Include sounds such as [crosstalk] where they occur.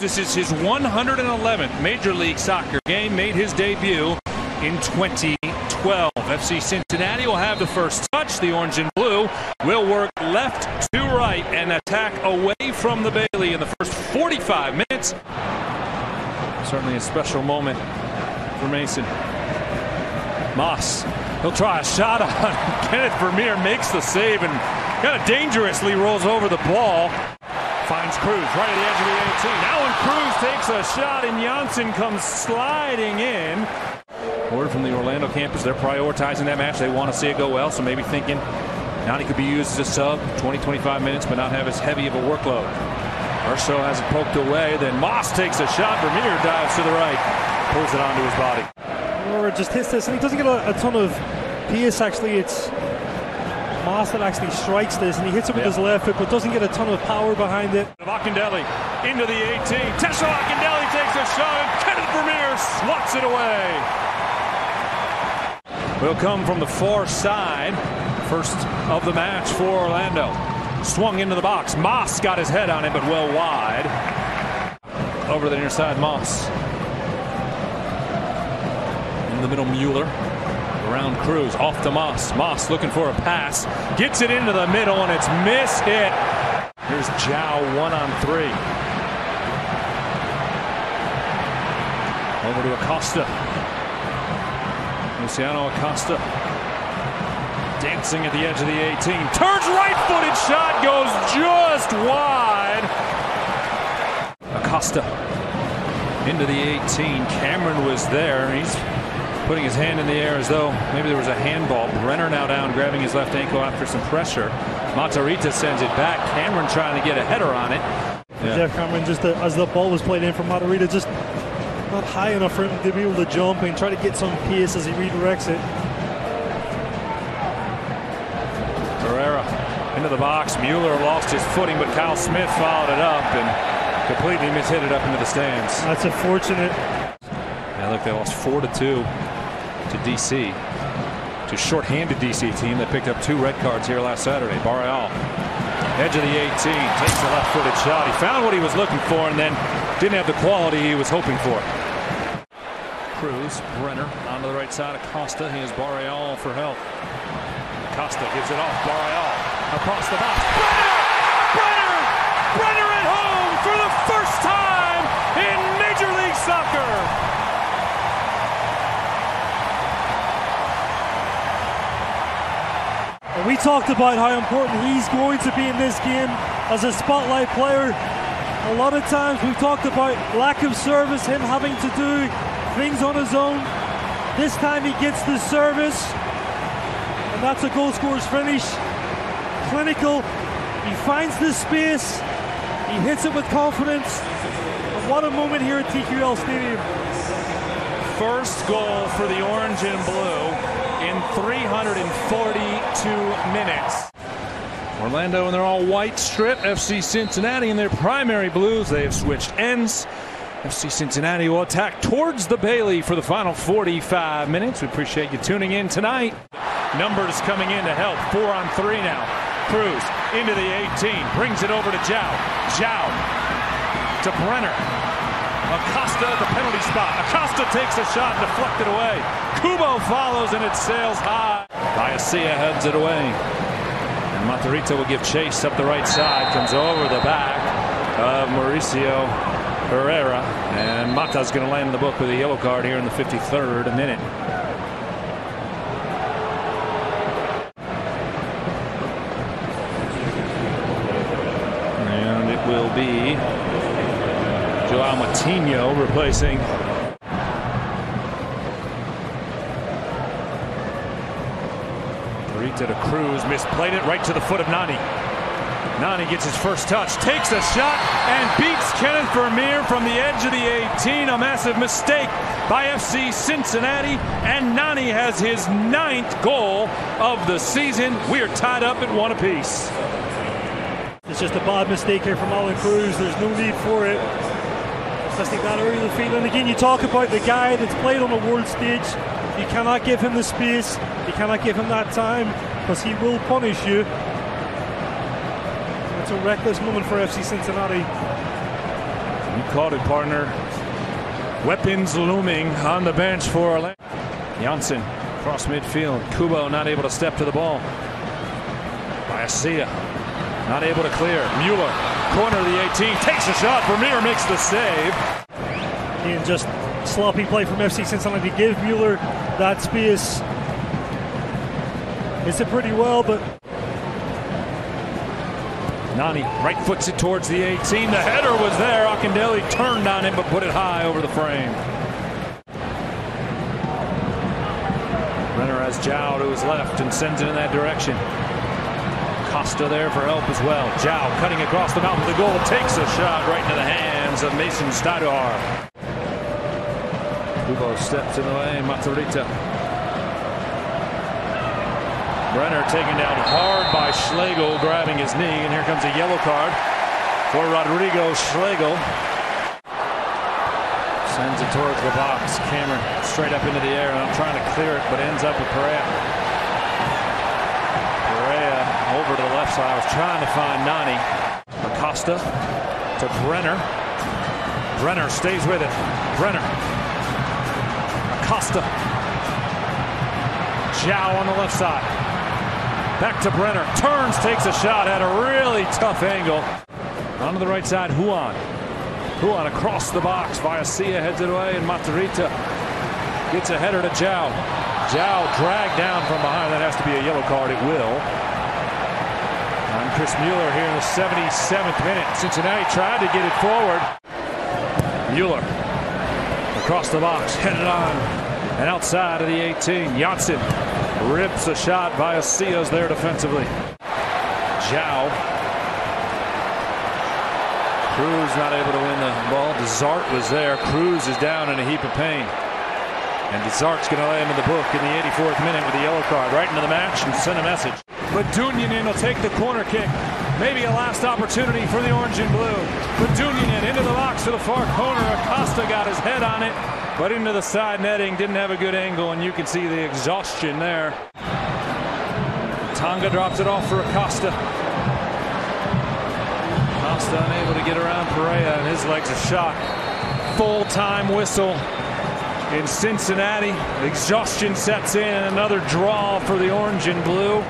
This is his 111th Major League Soccer game, made his debut in 2012. FC Cincinnati will have the first touch. The orange and blue will work left to right and attack away from the Bailey in the first 45 minutes. Certainly a special moment for Mason. Moss, he'll try a shot on [laughs] Kenneth Vermeer, makes the save and kind of dangerously rolls over the ball. Finds Cruz right at the edge of the 18. Now when Cruz takes a shot and Jansson comes sliding in. Word from the Orlando campus, they're prioritizing that match. They want to see it go well, so maybe thinking Nani could be used as a sub, 20, 25 minutes, but not have as heavy of a workload. Urso has it poked away, then Moss takes a shot. Vermeer dives to the right, pulls it onto his body. Or just hits this, and he doesn't get a, a ton of pace, actually. It's Moss that actually strikes this, and he hits it with Yeah. his left foot, but doesn't get a ton of power behind it. Akindele into the 18. Tesho Akindele takes a shot, and Kenneth Vermeer swats it away. Will come from the far side. First of the match for Orlando. Swung into the box. Moss got his head on it, but well wide. Over the near side, Moss. In the middle, Mueller. Around Cruz, off to Moss. Moss looking for a pass. Gets it into the middle, and it's missed it. Here's Gyau one on three. Over to Acosta. Luciano Acosta. Dancing at the edge of the 18. Turns right footed shot, goes just wide. Acosta into the 18. Cameron was there. He's putting his hand in the air as though maybe there was a handball. Brenner now down, grabbing his left ankle after some pressure. Matarrita sends it back. Cameron trying to get a header on it. Yeah. Geoff Cameron, just uh, as the ball was played in from Matarrita, just not high enough for him to be able to jump and try to get some pace as he redirects it. Pereyra into the box. Mueller lost his footing, but Kyle Smith followed it up and completely mishit it up into the stands. That's unfortunate. Yeah, look, they lost four to two to DC. To short-handed DC team that picked up two red cards here last Saturday. Barreal, edge of the 18, takes a left-footed shot. He found what he was looking for and then didn't have the quality he was hoping for. Cruz, Brenner onto the right side of Costa. He has Barreal for help. Costa gives it off. Barreal across the box. Brenner! Brenner at home for the first time in Major League Soccer. And we talked about how important he's going to be in this game as a spotlight player. A lot of times we've talked about lack of service, him having to do things on his own. This time he gets the service, and that's a goal scorer's finish. Clinical. He finds the space. He hits it with confidence. And what a moment here at TQL Stadium. First goal for the orange and blue in 342 minutes. Orlando in their all white strip. FC Cincinnati in their primary blues. They have switched ends. FC Cincinnati will attack towards the Bailey for the final 45 minutes. We appreciate you tuning in tonight. Numbers coming in to help. Four on three now. Cruz into the 18. Brings it over to Gyau. Gyau to Brenner. Acosta at the penalty spot. Acosta takes a shot, deflected away. Kubo follows and it sails high. Vallecilla heads it away. And Matarrita will give chase up the right side. Comes over the back of Mauricio Pereyra. And Mata's going to land in the book with a yellow card here in the 53rd minute. And it will be Joao Moutinho replacing Rita to Cruz, misplayed it right to the foot of Nani. Nani gets his first touch, takes a shot, and beats Kenneth Vermeer from the edge of the 18. A massive mistake by FC Cincinnati, and Nani has his ninth goal of the season. We are tied up at one apiece. It's just a bad mistake here from Allan Cruz. There's no need for it. Take that early in the field. And again, you talk about the guy that's played on a world stage. You cannot give him the space. You cannot give him that time because he will punish you. It's a reckless moment for FC Cincinnati. You caught it, partner. Weapons looming on the bench for Orlando. Jansson across midfield. Kubo not able to step to the ball. Vallecilla not able to clear. Mueller, corner of the 18, takes a shot. Vermeer makes the save. And just sloppy play from FC Cincinnati. To give Mueller that space. Missed it pretty well, but Nani right foots it towards the 18. The header was there. Akindele turned on him but put it high over the frame. Brenner has Gyau to his left and sends it in that direction. Costa there for help as well. Gyau cutting across the mouth of the goal. Takes a shot right into the hands of Mason Stajduhar. Kubo steps in the way. Matarrita Brenner taken down hard by Schlegel, grabbing his knee, and here comes a yellow card for Rodrigo Schlegel. Sends it towards the box. Cameron straight up into the air, and I'm trying to clear it, but ends up with. Perea over to the left side. I was trying to find Nani. Acosta to Brenner. Brenner stays with it. Brenner. Acosta. Gyau on the left side. Back to Brenner. Turns, takes a shot at a really tough angle. Onto the right side, Ruan. Ruan across the box. Vallecilla heads it away, and Matarrita gets a header to Gyau. Gyau dragged down from behind. That has to be a yellow card. It will. And Chris Mueller here in the 77th minute. Cincinnati tried to get it forward. Mueller across the box, headed on, and outside of the 18. Jansson rips a shot. Vallecilla's there defensively. Gyau. Cruz not able to win the ball. Desart was there. Cruz is down in a heap of pain. And Desart's going to lay him in the book in the 84th minute with a yellow card right into the match and send a message. But Dunyanin will take the corner kick. Maybe a last opportunity for the orange and blue. But Dunyanin into the box to the far corner. Acosta got his head on it, but into the side netting. Didn't have a good angle, and you can see the exhaustion there. Tonga drops it off for Acosta. Acosta unable to get around Perea, and his legs are shot. Full-time whistle in Cincinnati. Exhaustion sets in. Another draw for the orange and blue.